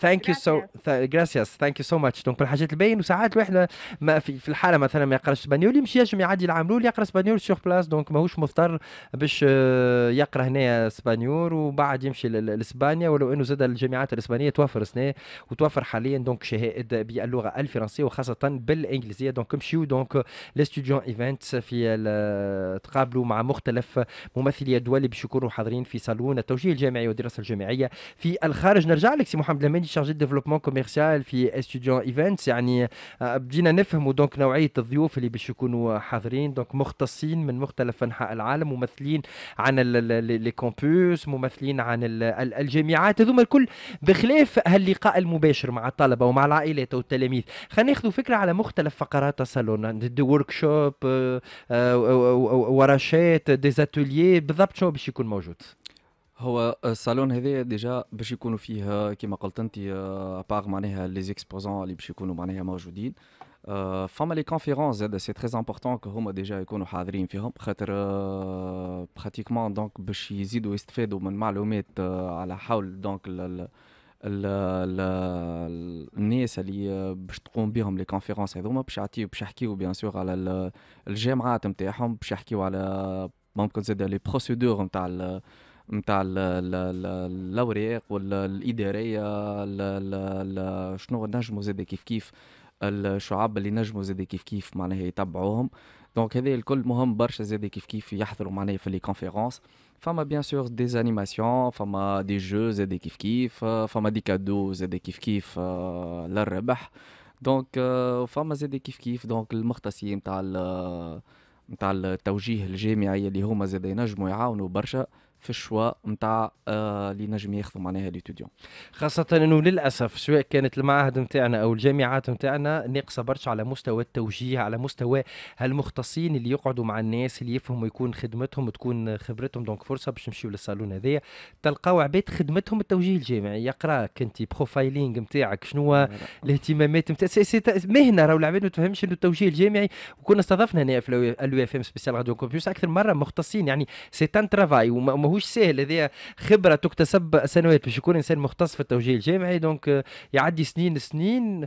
thank you so. Gracias thank you so much donc الحاجات الباهين وساعات الواحد ما- في, في الحالة مثلا ما يقرأش espagnol يمشي ينجم يعدي العام الأول يقرأ espagnol sur place donc ماهوش مضطر باش آه، يقرأ هنا espagnol وبعد يمشي لإسبانيا. ولو إنه زاد الجامعات الإسبانية توفر سنه وتوفر حاليا. donc شهائد باللغة الفرنسية وخاصة بالإنجليزية. دونك مشيو donc ل Estudiant Events في تقابلوا مع مختلف ممثلي الدول. اللي باش يكونوا حاضرين في صالون التوجيه الجامعي والدراسة الجامعية في الخارج. نرجع لك سي محمد لماني chargé développement commercial في Estudiant Events يعني آه، بدينا نفهموا donc نوعية الضيوف اللي باش يكونوا حاضرين. donc مختصين من مختلف أنحاء العالم ممثلين عن les campus ممثلين عن ال- ال- الجامعات. هذوما الكل بخلاف هاللقاء المباشر مع الطلبة ومع العائلات والتلاميذ. خلينا ناخذوا فكرة على مختلف فقرات الصالون. des workshops ورشات des ateliers بالضبط شنو باش يكون موجود هو الصالون هذا déjà باش يكونوا فيه كما قلت انت à part معناها les exposants اللي باش يكونوا معناها موجودين فما les conférences زاد c'est très important que هما déjà يكونوا حاضرين فيهم خاطر pratiquement donc باش يزيدوا يستفادوا من معلومات على حول donc الناس اللي باش تقوم بهم les conférences هذوما باش يعطيو باش يحكيو bien sûr على ال- الجامعات نتاعهم باش يحكيو على ممكن زاد les procédures نتاع ال- نتاع ال- ال- ال- الأوراق والاداريه ال- ال- ال- شنو نجموا زاد كيف كيف الشعاب اللي نجموا زاد كيف كيف معناها يتبعوهم. donc هذا الكل مهم برشا زاد كيف كيف يحضروا معناها في les conférences. فما bien sûr des animations فما des jeux زاد كيف كيف فما des cadeaux زاد كيف كيف آه، للربح donc آه، فما زاد كيف كيف donc المختصين نتاع ال- نتاع التوجيه الجامعي اللي هما زاد ينجموا يعاونوا برشا في ال choix نتاع آه، اللي نجم ياخذوا معناها les étudiants خاصة انه للاسف سواء كانت المعاهد نتاعنا أو الجامعات نتاعنا ناقصة برشا على مستوى التوجيه على مستوى هالمختصين اللي يقعدوا مع الناس اللي يفهموا يكون خدمتهم تكون خبرتهم donc فرصة باش نمشيو للصالون هذايا تلقاو عباد خدمتهم التوجيه الجامعي يقراك انت profiling نتاعك شنو الاهتمامات نتاع c'est c'est ta- مهنه راهو العباد ما تفهمش انه التوجيه الجامعي وكنا استضفنا هنا في ال IFM spécial Radio Campus أكثر مره مختصين يعني c'est un travail وماهوش سهل. هذا خبرة تكتسب سنوات باش يكون إنسان مختص في التوجيه الجامعي donc آه، يعدي سنين سنين.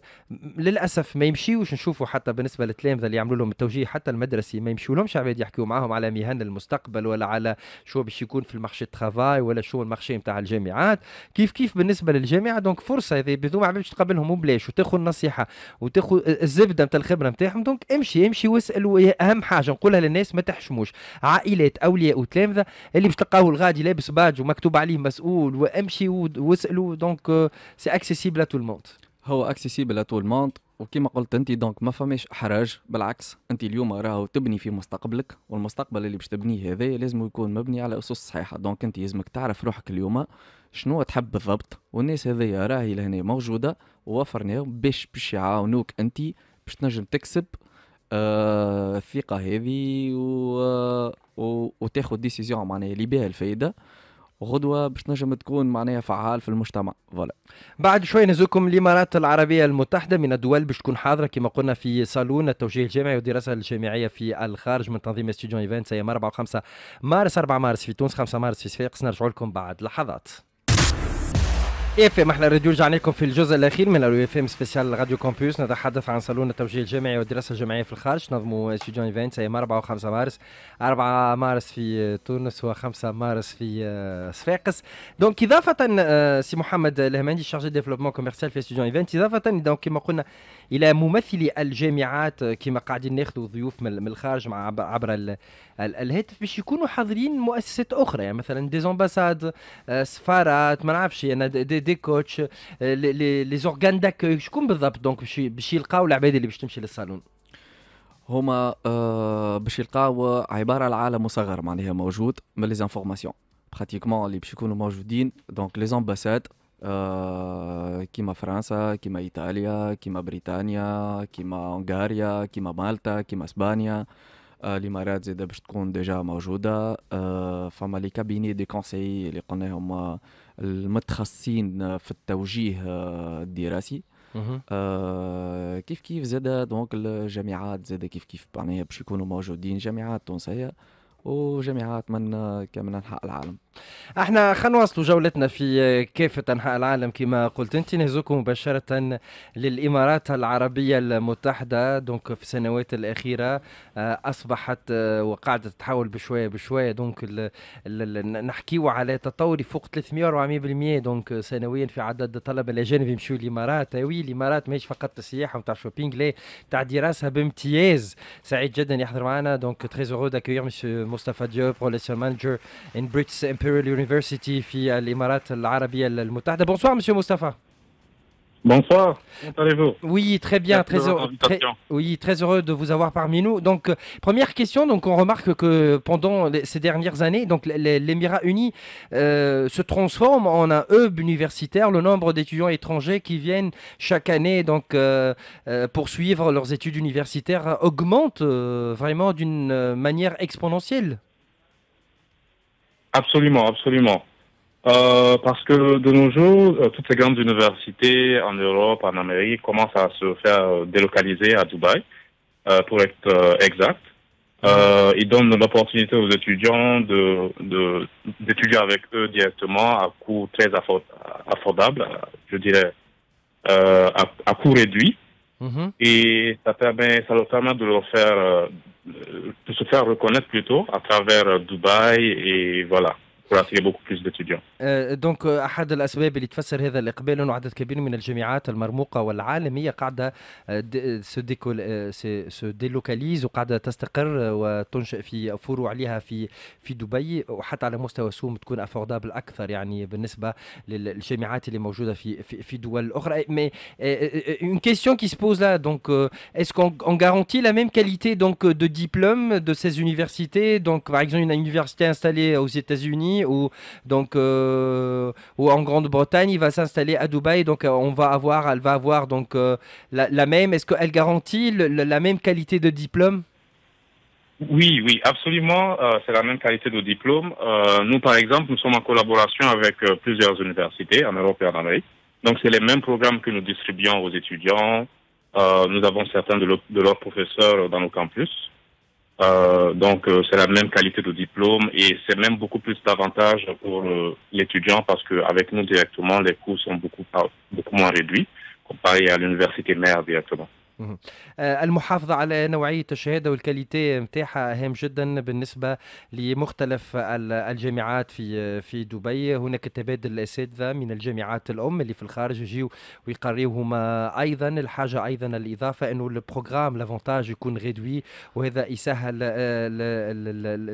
للأسف ما يمشيوش. نشوفوا حتى بالنسبة للتلامذه اللي يعملوا لهم التوجيه حتى المدرسي ما يمشيوا لهمش. عباد يحكيوا معاهم على مهن المستقبل ولا على شو باش يكون في ال marché travail ولا شو ال marché نتاع الجامعات. كيف كيف بالنسبة للجامعة donc فرصة هذه بدون عباد باش تقابلهم وبلاش وتاخذ النصيحه وتاخذ الزبدة نتاع الخبرة نتاعهم donc امشي امشي واسال أهم حاجة نقولها للناس ما تحشموش. عائلات أولياء وتلامذه اللي باش تلقاوه الغادي لابس باج ومكتوب عليه مسؤول وامشي واسالوا donc c'est accessible à tout le monde هو accessible tout le monde وكما قلت انت donc ما فماش احراج بالعكس انت اليوم راهو تبني في مستقبلك. والمستقبل اللي باش تبنيه هذا لازم يكون مبني على أسس صحيحة. donc انت لازمك تعرف روحك اليوم شنو تحب بالضبط. والناس هذيا راهي لهنا موجودة. ووفرناهم باش باش يعاونوك انت باش تنجم تكسب الثقة هذه و... وتاخذ décision معناها اللي بها الفائده غدوه باش تنجم تكون معناها فعال في المجتمع. Voilà بعد شوي نهزوكم الإمارات العربية المتحدة من الدول باش تكون حاضرة كما قلنا في صالون التوجيه الجامعي والدراسة الجامعية في الخارج من تنظيم Estudiant Events أيام 4 و5 مارس 4 مارس في تونس 5 مارس في صفاقس. نرجع لكم بعد لحظات. FM. إحنا راديو رجعنا لكم في الجزء الأخير من ال U FM spécial radio campus نتحدث عن صالون التوجيه الجامعي والدراسة الجامعية في الخارج. نظموا Estudiant Event أيام 4 و5 مارس. 4 مارس في تونس و5 مارس في آه، صفاقس. donc إضافة آه، سي محمد الهماني chargé développement commercial في Estudiant Event إضافة donc كما قلنا إلى ممثلي الجامعات كما قاعدين ناخذوا ضيوف من الخارج مع عبر الهاتف باش يكونوا حاضرين مؤسسات أخرى يعني مثلا des ambassades سفارات ما نعرفش أنا des, des coachs les organes d'accueil شكون بالضبط؟ donc باش يلقاو العباد اللي باش تمشي للصالون. هما آه باش يلقاو عبارة على عالم مصغر معناها موجود من les informations pratiquement اللي باش يكونوا موجودين donc les ambassades آه كيما فرنسا كيما إيطاليا كيما بريطانيا كيما هنغاريا كيما مالطا كيما إسبانيا آه الامارات زاده باش تكون déjà موجودة. آه فما les cabinets de conseil اللي قلناهم المتخصصين في التوجيه آه، الدراسي. آه كيف كيف زاده donc الجامعات زاده كيف كيف معناها باش يكونوا موجودين جامعات تونسية وجامعات من كامل أنحاء العالم. إحنا خلينا نواصلوا جولتنا في كافة انحاء العالم كما قلت. انت نهزوكم مباشرة للإمارات العربية المتحدة. donc في السنوات الأخيرة آه، أصبحت آه، وقاعدة تتحول بشوية بشوية. دونك نحكيو على تطور فوق 300 400% donc سنويا في عدد الطلبة الأجانب يمشوا الإمارات. Oui الإمارات ماهيش فقط السياحة وتاع shopping لا تاع دراسة بامتياز سعيد جدا يحضر معنا. donc très heureux d'accueillir monsieur مصطفى ديوب ريليشن مانجر ان بريتش امبيريال يونيفرسيتي في الامارات العربيه المتحده بونسوار مسيو مصطفى Bonsoir, comment allez-vous Oui, très bien, très heureux, très, oui, très heureux de vous avoir parmi nous. Donc, euh, première question, donc on remarque que pendant les, ces dernières années, donc l'Émirat uni euh, se transforme en un hub universitaire. Le nombre d'étudiants étrangers qui viennent chaque année donc euh, euh poursuivre leurs études universitaires augmente euh, vraiment d'une manière exponentielle. Absolument, absolument. Euh, parce que de nos jours, euh, toutes ces grandes universités en Europe, en Amérique, commencent à se faire euh, délocaliser à Dubaï, euh, pour être euh, exact. Euh, ils donnent l'opportunité aux étudiants de d'étudier avec eux directement à coût très affordable, je dirais à, coût réduit. Mm -hmm. Et ça permet, ça leur permet de leur faire de se faire reconnaître plutôt à travers Dubaï et voilà. Pour attirer beaucoup plus d'étudiants. دونك أحد الأسباب اللي تفسر هذا الإقبال أنه عدد كبير من الجامعات المرموقة والعالمية قاعدة سو ديلوكاليز وقاعده تستقر وتنشئ في فروع لها في في دبي. وحتى على مستوى سوم تكون افوردابل أكثر يعني بالنسبة للجامعات اللي موجودة في في, في دول أخرى. مي une question qui se pose là. Donc est-ce qu'on garantit la même qualité donc de diplôme de ces universités? Donc par exemple une université installée aux États-Unis ou donc euh, ou en Grande-Bretagne, il va s'installer à Dubaï, donc euh, on va avoir, elle va avoir donc euh, la, même. Est-ce qu'elle garantit la même qualité de diplôme? Oui, oui, absolument. C'est la même qualité de diplôme. Nous, par exemple, nous sommes en collaboration avec plusieurs universités en Europe et en Amérique. Donc, c'est les mêmes programmes que nous distribuons aux étudiants. nous avons certains de leurs professeurs dans nos campus. Euh, donc euh, c'est la même qualité de diplôme et c'est même beaucoup plus d'avantages pour euh, l'étudiant parce qu'avec nous directement les coûts sont beaucoup beaucoup moins réduits comparé à l'université mère directement. المحافظة على نوعية الشهادة وال qualité متاعها أهم جدا بالنسبة لمختلف الجامعات في في دبي. هناك تبادل الأساتذة من الجامعات الأم اللي في الخارج يجيو ويقريو هما أيضا الحاجة أيضا الإضافة أنه ال programme l'avantage يكون réduit وهذا يسهل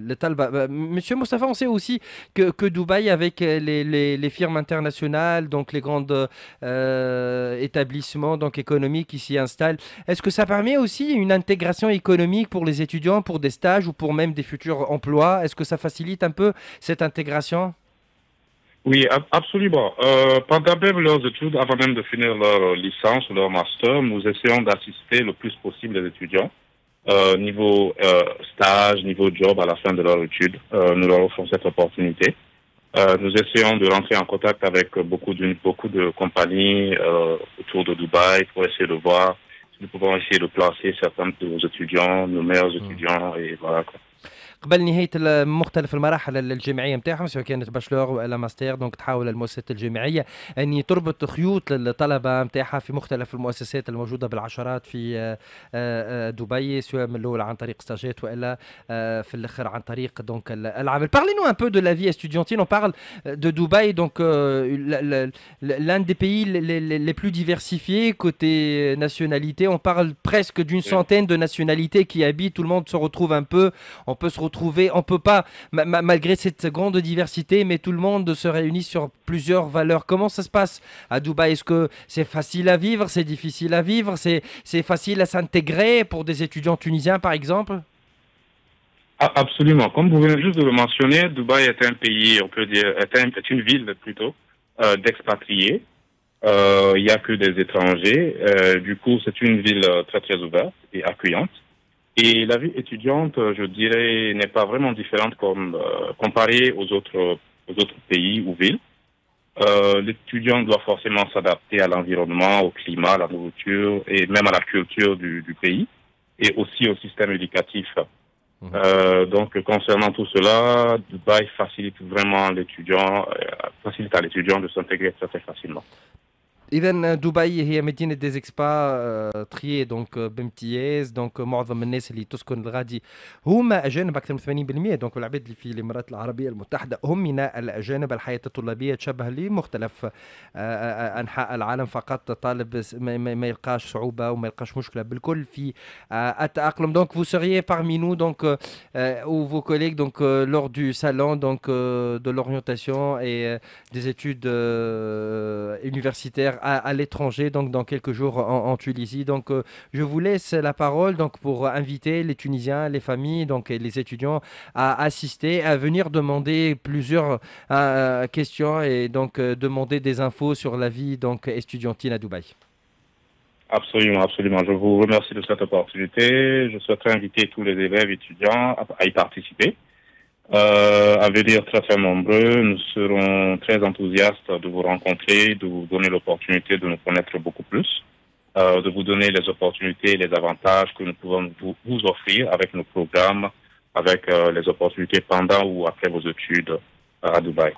للطلبة. Monsieur Moustapha, on sait aussi que, que Dubaï, avec les, les, les firmes internationales, donc les grands euh, établissements donc économiques qui s'y installent, Est-ce que ça permet aussi une intégration économique pour les étudiants, pour des stages ou pour même des futurs emplois? Est-ce que ça facilite un peu cette intégration? Oui, absolument. Euh, pendant même leurs études, avant même de finir leur licence ou leur master, nous essayons d'assister le plus possible les étudiants euh, niveau euh, stage, niveau job à la fin de leur étude. Euh, nous leur offrons cette opportunité. Nous essayons de rentrer en contact avec beaucoup de, beaucoup de compagnies autour de Dubaï pour essayer de voir nous pouvons essayer de placer certains de nos étudiants, nos meilleurs étudiants, et voilà. Quoi. قبل نهايه مختلف المراحل الجامعيه نتاعهم سواء كانت باشلور ولا ماستر دونك تحاول المؤسسات الجامعيه ان تربط خيوط للطلبه نتاعها في مختلف المؤسسات الموجوده بالعشرات في آه، آه، دبي سواء من الاول عن طريق ستاجات والا آه، في الاخر عن طريق دونك العمل parlez nous un peu de la vie estudiantine on parle de Dubaï donc l'un des pays les, les, les plus diversifiés côté nationalité on parle presque d'une centaine de nationalités qui habitent tout le monde se retrouve un peu on peut se retrouver retrouver. On peut pas, malgré cette grande diversité, mais tout le monde se réunit sur plusieurs valeurs. Comment ça se passe à Dubaï? Est-ce que c'est facile à vivre? C'est difficile à vivre? C'est facile à s'intégrer pour des étudiants tunisiens, par exemple? Absolument. Comme vous venez juste de le mentionner, Dubaï est un pays, on peut dire, est, une ville plutôt euh, d'expatriés. Euh, il n'y a que des étrangers. Euh, du coup, c'est une ville très très ouverte et accueillante. Et la vie étudiante, je dirais, n'est pas vraiment différente comme euh, comparée aux autres aux autres pays ou villes. Euh, L'étudiant doit forcément s'adapter à l'environnement, au climat, à la nourriture et même à la culture du, du pays et aussi au système éducatif. Mmh. Euh, donc, concernant tout cela, Dubaï facilite vraiment l'étudiant, euh, facilite à l'étudiant de s'intégrer très, très facilement. اذا دبي هي مدينه des expa آه، triés donc بامتياز donc معظم الناس اللي تسكن الغادي هما اجانب أكثر من 80% دونك العباد اللي في الامارات العربيه المتحده هم من الاجانب الحياة الطلابيه تشبه لمختلف آه، آه، انحاء العالم فقط طالب ما يلقاش صعوبه وما يلقاش مشكله بالكل في التاقلم دونك vous seriez parmi nous donc ou vos collègues donc lors du salon donc de l'orientation et des études universitaires à, l'étranger, donc dans quelques jours en, Tunisie. Donc, euh, je vous laisse la parole donc pour inviter les Tunisiens, les familles, donc et les étudiants à assister, à venir demander plusieurs euh, questions et donc euh, demander des infos sur la vie donc estudiantine à Dubaï. Absolument, absolument. Je vous remercie de cette opportunité. Je souhaiterais inviter tous les élèves étudiants à y participer. Euh, à venir très très nombreux. Nous serons très enthousiastes de vous rencontrer, de vous donner l'opportunité de nous connaître beaucoup plus, euh, de vous donner les opportunités et les avantages que nous pouvons vous, offrir avec nos programmes, avec euh, les opportunités pendant ou après vos études euh, à Dubaï.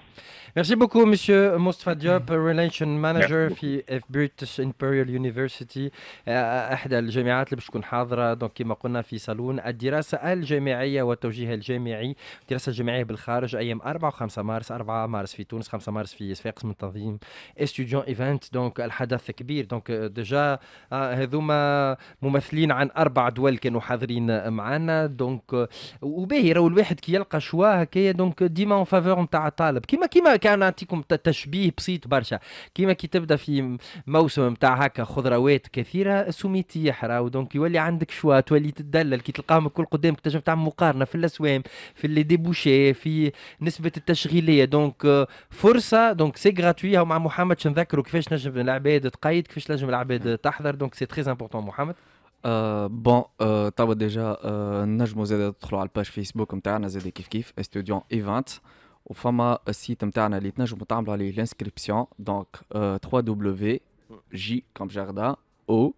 ميرسي بوكو مسيو مصطفى ديوب ريليشن مانجر في بريتش امبريال يونيفرسيتي إحدى الجامعات اللي باش تكون حاضرة. donc كما قلنا في صالون الدراسة الجامعية والتوجيه الجامعي. الدراسه الجامعيه بالخارج أيام 4 و5 مارس 4 مارس في تونس 5 مارس في صفاقس من تنظيم Estudiant Event donc الحدث كبير. donc déjà هذوما ممثلين عن أربع دول كانوا حاضرين معنا. donc وباهي راهو الواحد كي يلقى choix هكايا donc ديما en faveur نتاع الطالب. كيما كيما كان نعطيكم تشبيه بسيط برشا. كيما كي تبدأ في موسم نتاع هكا خضروات كثيرة السومي يحرى و donc يولي عندك choix تولي تدلل كي تلقاهم الكل قدامك تنجم تعمل مقارنة في الأسوام في les débouchés في نسبة التشغيلية. donc فرصة. donc c'est gratuit مع محمد نذكروا كيفاش نجم العباد تقيد كيفاش نجم العباد تحضر. donc c'est très important محمد. bon أه توا ديجا نجموا زاد تدخلوا على ال page Facebook نتاعنا زاد كيف كيف Estudiant Event وفما ال site نتاعنا اللي تنجموا تعملوا عليه l'inscription donc 3 J comme jardin O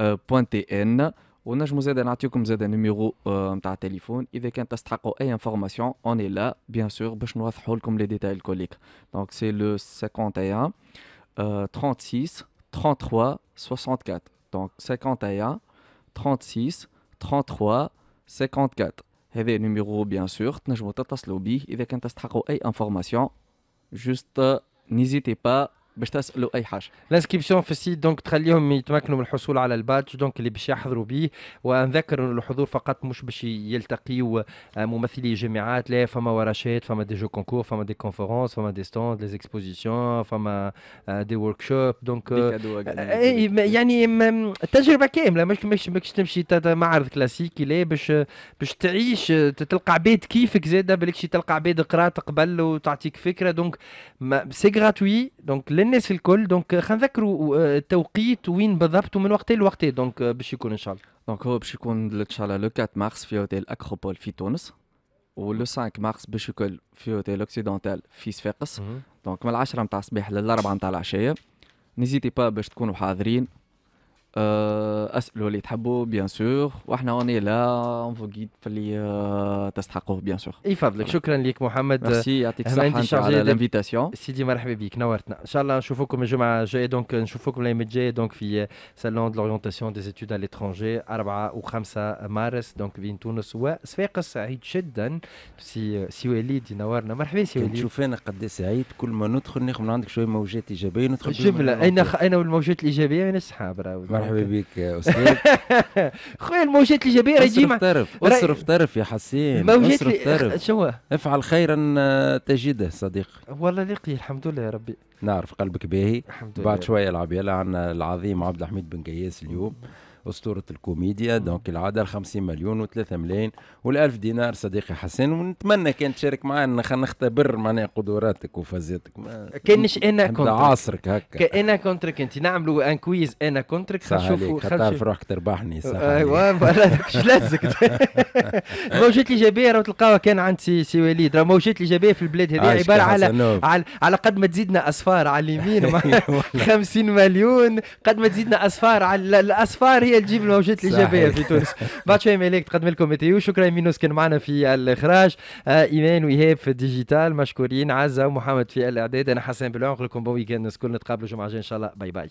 point TN ونجموا زاد نعطيكم زاد numéro نتاع التليفون إذا كان تستحقوا أي information on est là bien sûr باش نوضحوا لكم les détails الكوليك. donc c'est le 51 36 33 64 donc 51 36 33 54 هذا numéro bien sûr. تنجموا تتصلوا به إذا كان تستحقوا أي information juste n'hésitez pas باش تسالوا اي حاجة ال inscription في ال site donc تخليهم يتمكنوا من الحصول على ال badge donc اللي باش يحضروا به ونذكر ان الحضور فقط مش باش يلتقيوا ممثلي جامعات لا فما ورشات فما des jeux concours فما des conférences فما des stands d'exposition فما des workshops donc يعني التجربه كامله مش مش مش تمشي معرض كلاسيكي لا باش باش تعيش تلقى عباد كيفك زاده بالك تلقى عباد قرات قبل وتعطيك فكره donc c'est gratuit donc للناس الكل. donc خلينا نذكروا التوقيت وين بالضبط ومن وقت لوقت. donc باش يكون إن شاء الله. donc هو باش يكون إن شاء الله le 4 مارس في اوتيل أكروبول في تونس و le 5 مارس باش يكون في اوتيل أوكسيدونتال في صفاقس. donc من العشرة نتاع الصباح للأربعة نتاع العشية. n'hésitez pas باش تكونوا حاضرين. آه، اسالوا اللي تحبوا bien sûr وإحنا on est là on vous guide في اللي آه، تستحقوه bien sûr اي فضلك شكرا لك محمد ميرسي يعطيك أنا عندي الصحه chargé على دي- ال invitation سيدي مرحبا بك نورتنا ان شاء الله نشوفكم الجمعه الجايه donc نشوفكم الأيام الجايه donc في salon de l'orientation des études à l'étranger 4 و5 مارس donc بين تونس وصفاقس سعيد جدا سي سي وليد ينورنا مرحبا سي كنت وليد تشوف أنا قد سعيد كل ما ندخل ناخذ من عندك شوية موجات ايجابيه ندخل بهم جمله أنا اين وأنت. اين والموجات الايجابيه من السحاب راهو مرحبا بك يا أستاذ خويا الموجات الايجابيه راه يجي اصرف مع طرف اصرف طرف يا حسين اصرف. طرف شو افعل خيرا آه، تجده صديق. والله لقي الحمد لله يا ربي. نعرف قلبك باهي. الحمد لله. بعد شوية العب عنا العظيم عبد الحميد بن قياس اليوم. أسطورة الكوميديا. دونك العادة 50 مليون و3 ملايين وال1000 دينار صديقي حسين. ونتمنى كان تشارك معنا خلينا نختبر معناها قدراتك وفازاتك. كانش أنا كنت عاصرك هكا. كأنا contre ك انت نعملوا un quiz أنا contre ك عليك. تعرف روحك تربحني صح. أيوا إيش لازك الموجات الايجابيه راهو تلقاوها كان عند سي سي وليد. راه الموجات الايجابيه في البلاد هذه عبارة على. على على قد ما تزيدنا اصفار على اليمين. مع 50 مليون. قد ما تزيدنا اصفار على الاصفار هي تجيب الموجات الايجابيه في تونس. بعد شوية مالك تقدم لكم météo. شكرا مينوس كان معنا في الإخراج. آه إيمان وإيهاب في ال digital. مشكورين عزه ومحمد في الإعداد. أنا حسن بلون نقول لكم bon week-end. الكل نتقابلوا الجمعة الجاية إن شاء الله. bye bye.